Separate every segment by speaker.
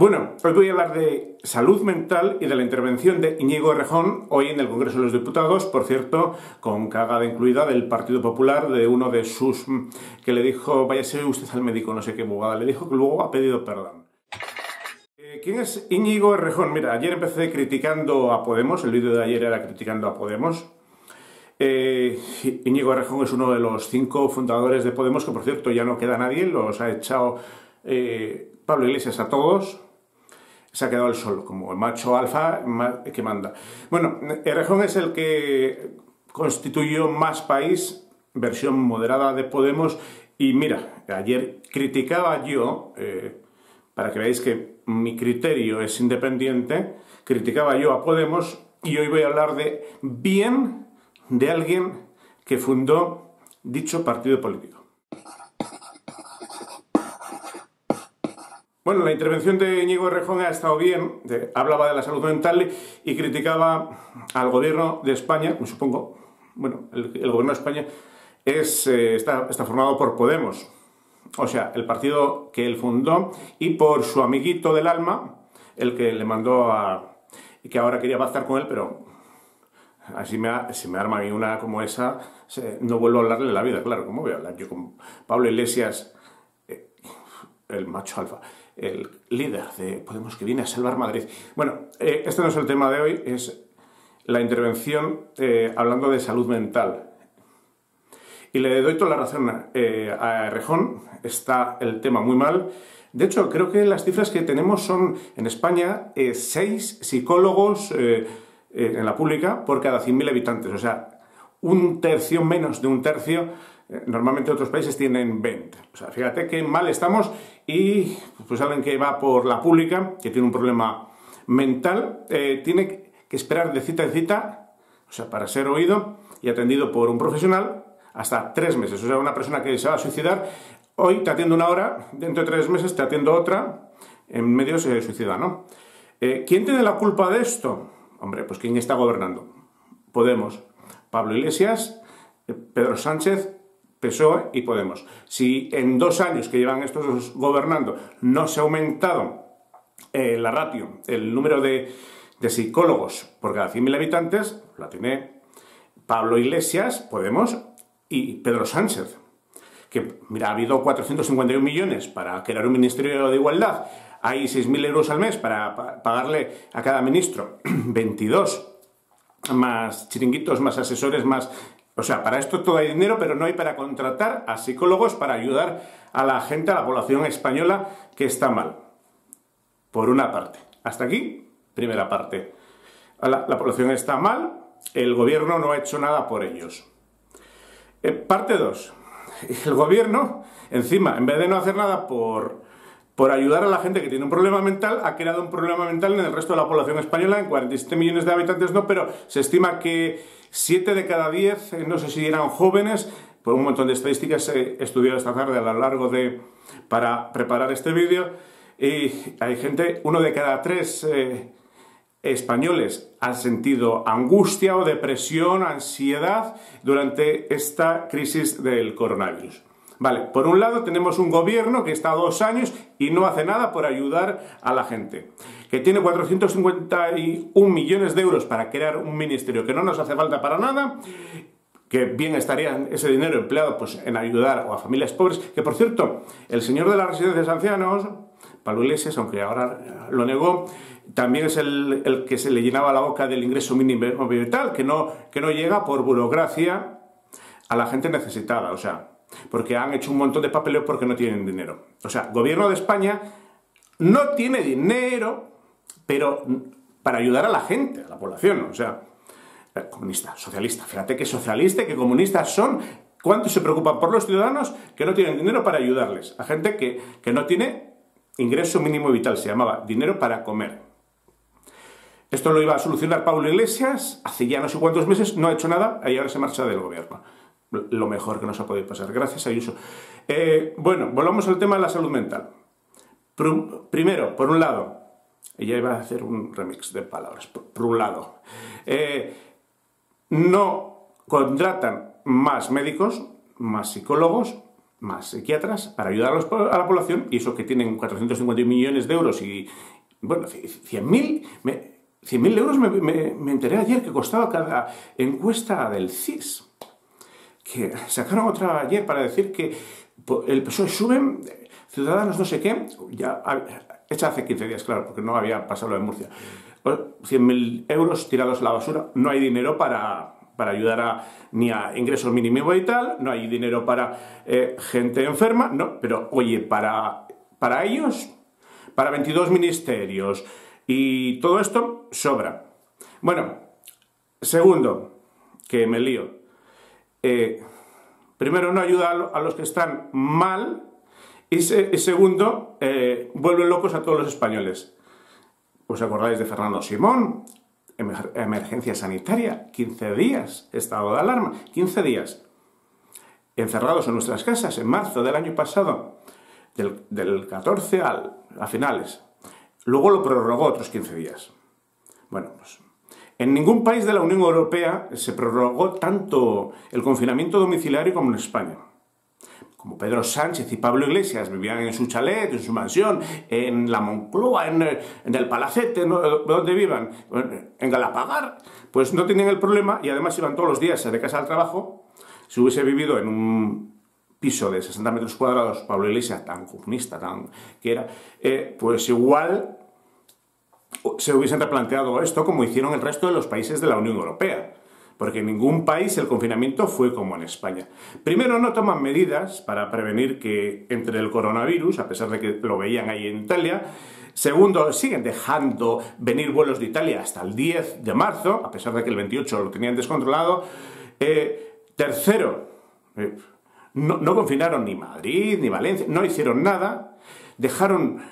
Speaker 1: Bueno, hoy voy a hablar de salud mental y de la intervención de Íñigo Errejón hoy en el Congreso de los Diputados, por cierto, con cagada incluida del Partido Popular, de uno de sus que le dijo, váyase usted al médico, no sé qué bugada, le dijo que luego ha pedido perdón. Eh, ¿Quién es Íñigo Errejón? Mira, ayer empecé criticando a Podemos, el vídeo de ayer era criticando a Podemos. Eh, Íñigo Errejón es uno de los cinco fundadores de Podemos, que por cierto ya no queda nadie, los ha echado eh, Pablo Iglesias a todos, se ha quedado el solo, como el macho alfa que manda. Bueno, Errejón es el que constituyó Más País, versión moderada de Podemos, y mira, ayer criticaba yo, eh, para que veáis que mi criterio es independiente, criticaba yo a Podemos, y hoy voy a hablar de bien de alguien que fundó dicho partido político. Bueno, la intervención de Íñigo Rejón ha estado bien, hablaba de la salud mental y criticaba al gobierno de España, me supongo, bueno, el, gobierno de España es, eh, está, formado por Podemos, o sea, el partido que él fundó, y por su amiguito del alma, el que le mandó a... y que ahora quería pactar con él, pero así me, arma una como esa, no vuelvo a hablarle de la vida, claro, ¿cómo voy a hablar yo con Pablo Iglesias, eh, el macho alfa? El líder de Podemos que viene a salvar Madrid. Bueno, eh, este no es el tema de hoy, es la intervención eh, hablando de salud mental. Y le doy toda la razón eh, a Rejón, está el tema muy mal. De hecho, creo que las cifras que tenemos son en España seis psicólogos en la pública por cada 100.000 habitantes. O sea, un tercio, menos de un tercio normalmente otros países tienen 20. O sea, fíjate qué mal estamos y pues alguien que va por la pública, que tiene un problema mental, eh, tiene que esperar de cita en cita, o sea, para ser oído y atendido por un profesional hasta tres meses. O sea, una persona que se va a suicidar, hoy te atiendo una hora, dentro de tres meses te atiendo otra, en medio se suicida, ¿no? Eh, ¿Quién tiene la culpa de esto? Hombre, pues ¿quién está gobernando? Podemos. Pablo Iglesias, Pedro Sánchez PSOE y Podemos. Si en dos años que llevan estos gobernando no se ha aumentado eh, la ratio, el número de, psicólogos por cada 100.000 habitantes, la tiene Pablo Iglesias, Podemos, y Pedro Sánchez. Que, mira, ha habido 451 millones para crear un Ministerio de Igualdad, hay 6.000 euros al mes para pagarle a cada ministro, 22 más chiringuitos, más asesores, más o sea, para esto todo hay dinero, pero no hay para contratar a psicólogos para ayudar a la gente, a la población española que está mal. Por una parte. Hasta aquí, primera parte. La, población está mal, el gobierno no ha hecho nada por ellos. Eh, parte 2. El gobierno, encima, en vez de no hacer nada por, por ayudar a la gente que tiene un problema mental, ha creado un problema mental en el resto de la población española, en 47 millones de habitantes no, pero se estima que 7 de cada 10, eh, no sé si eran jóvenes, por un montón de estadísticas he estudiado esta tarde a lo largo de... para preparar este vídeo, y hay gente, uno de cada tres eh, españoles han sentido angustia o depresión, ansiedad durante esta crisis del coronavirus. Vale, por un lado tenemos un gobierno que está dos años y no hace nada por ayudar a la gente, que tiene 451 millones de euros para crear un ministerio que no nos hace falta para nada, que bien estaría ese dinero empleado pues, en ayudar a familias pobres, que por cierto, el señor de las residencias de ancianos, Pablo Iglesias, aunque ahora lo negó, también es el, el, que se le llenaba la boca del ingreso mínimo vital, que no, que no llega por burocracia a la gente necesitada, o sea, porque han hecho un montón de papeleos porque no tienen dinero. O sea, gobierno de España no tiene dinero, pero para ayudar a la gente, a la población, o sea, eh, comunista, socialista, fíjate que socialista y que comunistas son, ¿cuánto se preocupan por los ciudadanos que no tienen dinero para ayudarles? A gente que, que no tiene ingreso mínimo vital, se llamaba dinero para comer. Esto lo iba a solucionar Pablo Iglesias hace ya no sé cuántos meses, no ha hecho nada y ahora se marcha del gobierno lo mejor que nos ha podido pasar. Gracias, Ayuso. Eh, bueno, volvamos al tema de la salud mental. Primero, por un lado, ella iba a hacer un remix de palabras. Por un lado, eh, no contratan más médicos, más psicólogos, más psiquiatras para ayudar a la población y eso que tienen 450 millones de euros y, bueno, 100.000 euros me, me, enteré ayer que costaba cada encuesta del CIS. Que sacaron otra ayer para decir que el PSOE suben, Ciudadanos no sé qué, ya hecha hace 15 días, claro, porque no había pasado lo de Murcia. 100.000 euros tirados a la basura, no hay dinero para, para ayudar a, ni a ingresos mínimos y tal, no hay dinero para eh, gente enferma, no, pero oye, para, para ellos, para 22 ministerios y todo esto sobra. Bueno, segundo, que me lío. Eh, primero, no ayuda a los que están mal y, segundo, eh, vuelven locos a todos los españoles. ¿Os acordáis de Fernando Simón? emergencia sanitaria, 15 días, estado de alarma, 15 días. Encerrados en nuestras casas en marzo del año pasado, del, 14 al, a finales. Luego lo prorrogó otros 15 días. Bueno, pues en ningún país de la Unión Europea se prorrogó tanto el confinamiento domiciliario como en España. Como Pedro Sánchez y Pablo Iglesias vivían en su chalet, en su mansión, en la Moncloa, en el, Palacete, donde vivan, en Galapagar, pues no tenían el problema y además iban todos los días de casa al trabajo. Si hubiese vivido en un piso de 60 metros cuadrados, Pablo Iglesias, tan comunista, tan que era, eh, pues igual se hubiesen replanteado esto como hicieron el resto de los países de la Unión Europea porque en ningún país el confinamiento fue como en España. Primero, no toman medidas para prevenir que entre el coronavirus, a pesar de que lo veían ahí en Italia. Segundo, siguen dejando venir vuelos de Italia hasta el 10 de marzo, a pesar de que el 28 lo tenían descontrolado. Eh, tercero, eh, no, no confinaron ni Madrid ni Valencia, no hicieron nada, dejaron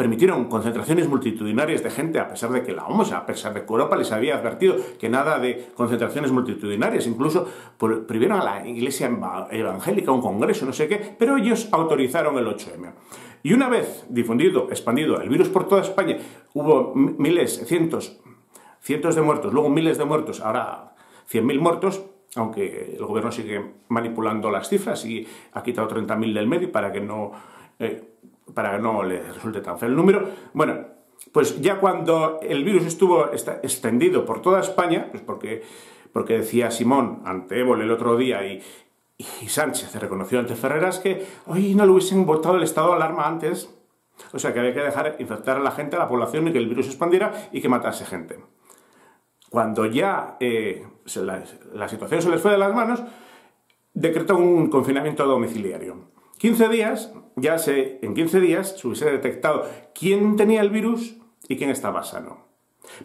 Speaker 1: permitieron concentraciones multitudinarias de gente, a pesar de que la OMS, a pesar de que Europa les había advertido que nada de concentraciones multitudinarias, incluso prohibieron a la iglesia evangélica un congreso, no sé qué, pero ellos autorizaron el 8M. Y una vez difundido, expandido el virus por toda España, hubo miles, cientos, cientos de muertos, luego miles de muertos, ahora 100.000 muertos, aunque el gobierno sigue manipulando las cifras y ha quitado 30.000 del medio para que no... Eh, para que no le resulte tan feo el número. Bueno, pues ya cuando el virus estuvo extendido por toda España, pues porque, porque decía Simón ante Évole el otro día y, y Sánchez reconoció ante Ferreras que hoy no le hubiesen votado el estado de alarma antes. O sea, que había que dejar infectar a la gente, a la población, y que el virus expandiera y que matase gente. Cuando ya eh, la, la situación se les fue de las manos, decretó un confinamiento domiciliario. 15 días, ya se, en 15 días se hubiese detectado quién tenía el virus y quién estaba sano.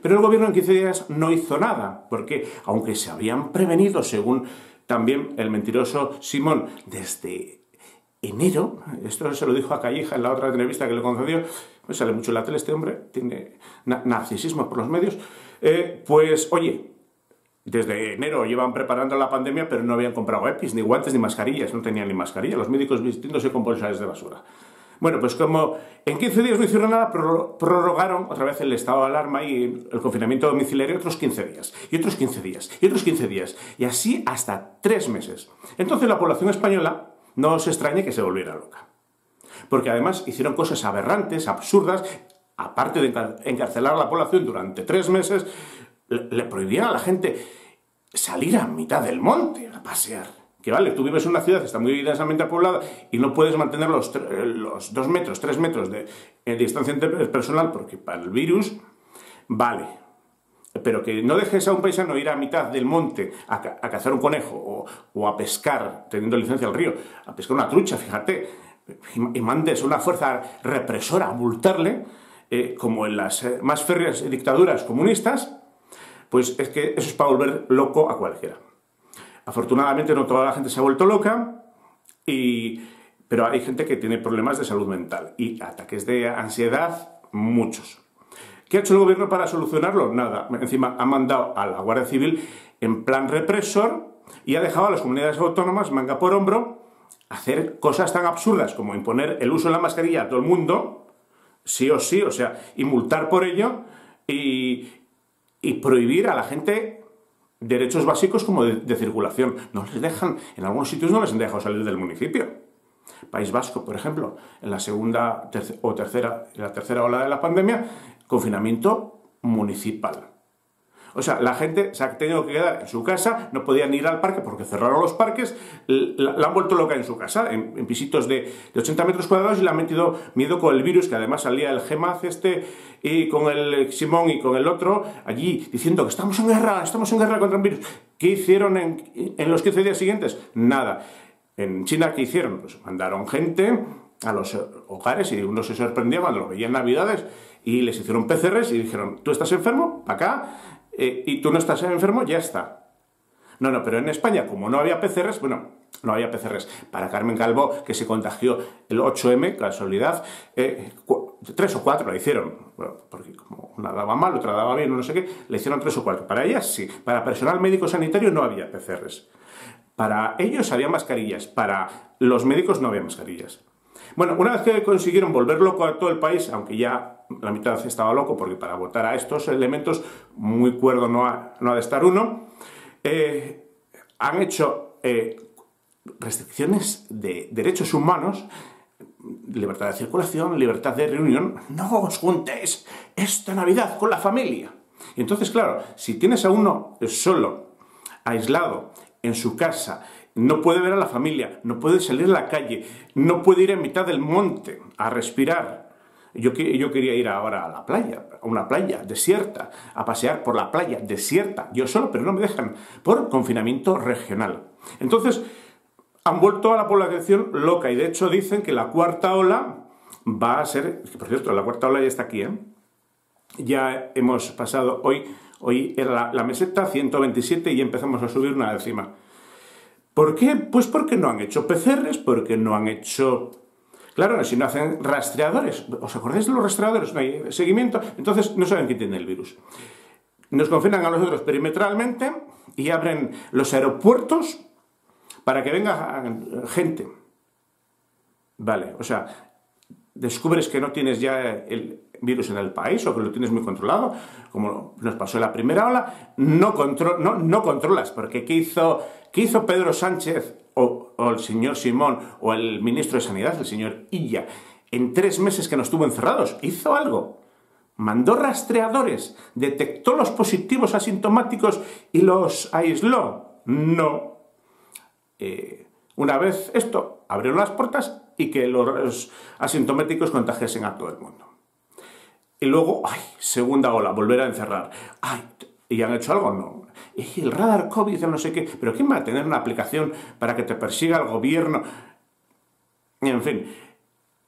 Speaker 1: Pero el gobierno en 15 días no hizo nada, porque aunque se habían prevenido, según también el mentiroso Simón, desde enero, esto se lo dijo a Calleja en la otra entrevista que le concedió, pues sale mucho en la tele este hombre, tiene narcisismo por los medios, eh, pues oye, desde enero llevan preparando la pandemia, pero no habían comprado EPIs, ni guantes, ni mascarillas. No tenían ni mascarilla. Los médicos vistiéndose con bolsas de basura. Bueno, pues como en 15 días no hicieron nada, prorrogaron otra vez el estado de alarma y el confinamiento domiciliario otros 15 días, y otros 15 días, y otros 15 días, y así hasta 3 meses. Entonces la población española no se extrañe que se volviera loca. Porque además hicieron cosas aberrantes, absurdas, aparte de encarcelar a la población durante 3 meses, le prohibían a la gente salir a mitad del monte a pasear. Que vale, tú vives en una ciudad está muy densamente poblada y no puedes mantener los, los dos metros, tres metros de, distancia personal porque para el virus, vale. Pero que no dejes a un paisano ir a mitad del monte a, cazar un conejo o, a pescar, teniendo licencia al río, a pescar una trucha, fíjate, y, mandes una fuerza represora a multarle, eh, como en las eh, más férreas dictaduras comunistas, pues es que eso es para volver loco a cualquiera. Afortunadamente no toda la gente se ha vuelto loca, pero hay gente que tiene problemas de salud mental y ataques de ansiedad, muchos. ¿Qué ha hecho el gobierno para solucionarlo? Nada. Encima ha mandado a la Guardia Civil en plan represor y ha dejado a las comunidades autónomas manga por hombro hacer cosas tan absurdas como imponer el uso de la mascarilla a todo el mundo, sí o sí, o sea, y multar por ello, y, y prohibir a la gente derechos básicos como de, circulación. No les dejan, en algunos sitios no les han dejado salir del municipio. País Vasco, por ejemplo, en la segunda o tercera, la tercera ola de la pandemia, confinamiento municipal. O sea, la gente se ha tenido que quedar en su casa, no podían ir al parque porque cerraron los parques, la, han vuelto loca en su casa, en, pisitos de, 80 metros cuadrados y le han metido miedo con el virus, que además salía el GEMAZ este y con el Simón y con el otro allí diciendo que estamos en guerra, estamos en guerra contra un virus. ¿Qué hicieron en, en los 15 días siguientes? Nada. En China, ¿qué hicieron? Pues mandaron gente a los hogares y uno se sorprendía cuando lo veía en Navidades y les hicieron PCRs y dijeron, tú estás enfermo, acá, eh, y tú no estás enfermo, ya está. No, no, pero en España, como no había PCRs, bueno, no había PCRs. Para Carmen Calvo, que se contagió el 8M, casualidad, eh, tres o cuatro la hicieron. porque como una daba mal, otra daba bien, no sé qué, le hicieron tres o cuatro. Para ellas sí. Para personal médico sanitario no había PCRs. Para ellos había mascarillas. Para los médicos no había mascarillas. Bueno, una vez que consiguieron volver loco a todo el país, aunque ya la mitad estaba loco, porque para votar a estos elementos, muy cuerdo no ha, de estar uno, eh, han hecho eh, restricciones de derechos humanos, libertad de circulación, libertad de reunión. No os juntéis esta Navidad con la familia. Entonces, claro, si tienes a uno solo, aislado, en su casa, no puede ver a la familia, no puede salir a la calle, no puede ir en mitad del monte a respirar. Yo, yo quería ir ahora a la playa, a una playa desierta, a pasear por la playa desierta, yo solo, pero no me dejan, por confinamiento regional. Entonces, han vuelto a la población loca y de hecho dicen que la cuarta ola va a ser, por cierto, la cuarta ola ya está aquí, ¿eh? Ya hemos pasado hoy, hoy era la, la meseta 127 y empezamos a subir una décima. ¿Por qué? Pues porque no han hecho PCRs, porque no han hecho... Claro, si no hacen rastreadores, ¿os acordáis de los rastreadores? No hay seguimiento, entonces no saben quién tiene el virus. Nos confinan a nosotros perimetralmente y abren los aeropuertos para que venga gente. Vale, o sea, descubres que no tienes ya el virus en el país o que lo tienes muy controlado, como nos pasó en la primera ola, no, controlas, porque ¿qué hizo ¿Qué hizo Pedro Sánchez o, el señor Simón o el ministro de Sanidad, el señor Illa, en tres meses que nos estuvo encerrados? ¿Hizo algo? Mandó rastreadores, detectó los positivos asintomáticos y los aisló. No. Eh, una vez esto, abrieron las puertas y que los asintomáticos contagiasen a todo el mundo. Y luego, ay, segunda ola, volver a encerrar. Ay, ¿y han hecho algo? No y el radar COVID, no sé qué, pero ¿quién va a tener una aplicación para que te persiga el gobierno? En fin.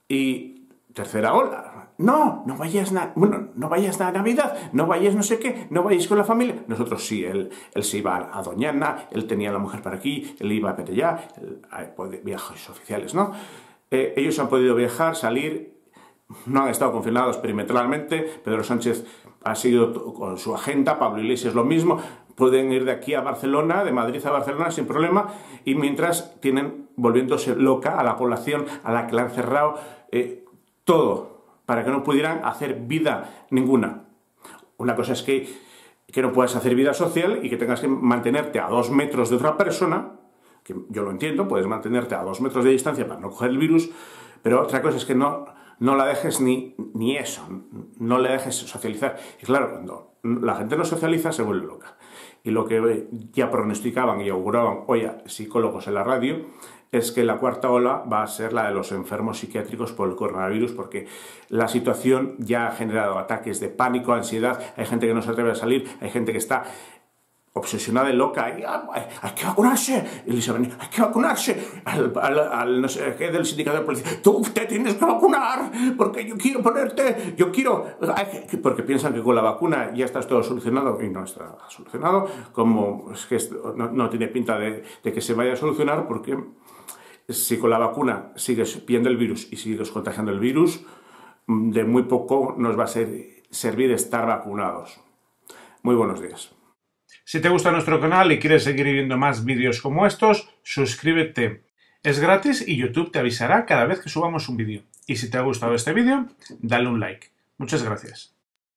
Speaker 1: Y tercera ola. No, no vayas bueno, no vayas a Navidad, no vayas no sé qué, no vayáis con la familia. Nosotros sí, él, él se iba a Doñana, él tenía la mujer para aquí, él iba a Petellá, viajes oficiales, ¿no? Eh, ellos han podido viajar, salir, no han estado confinados perimetralmente, Pedro Sánchez ha seguido con su agenda, Pablo Iglesias lo mismo, pueden ir de aquí a Barcelona, de Madrid a Barcelona sin problema, y mientras tienen volviéndose loca a la población a la que le han cerrado eh, todo, para que no pudieran hacer vida ninguna. Una cosa es que, que no puedas hacer vida social y que tengas que mantenerte a dos metros de otra persona, que yo lo entiendo, puedes mantenerte a dos metros de distancia para no coger el virus, pero otra cosa es que no, no la dejes ni, ni eso, no le dejes socializar. Y claro, cuando la gente no socializa se vuelve loca y lo que ya pronosticaban y auguraban hoy psicólogos en la radio es que la cuarta ola va a ser la de los enfermos psiquiátricos por el coronavirus, porque la situación ya ha generado ataques de pánico, ansiedad, hay gente que no se atreve a salir, hay gente que está obsesionada y loca, y, ah, hay que vacunarse, Elizabeth, hay que vacunarse, al, no sé qué del sindicato de policía, tú te tienes que vacunar, porque yo quiero ponerte, yo quiero, porque piensan que con la vacuna ya está todo solucionado, y no está solucionado, como es que no, tiene pinta de, que se vaya a solucionar, porque si con la vacuna sigues viendo el virus y sigues contagiando el virus, de muy poco nos va a servir estar vacunados. Muy buenos días.
Speaker 2: Si te gusta nuestro canal y quieres seguir viendo más vídeos como estos, suscríbete. Es gratis y YouTube te avisará cada vez que subamos un vídeo. Y si te ha gustado este vídeo, dale un like. Muchas gracias.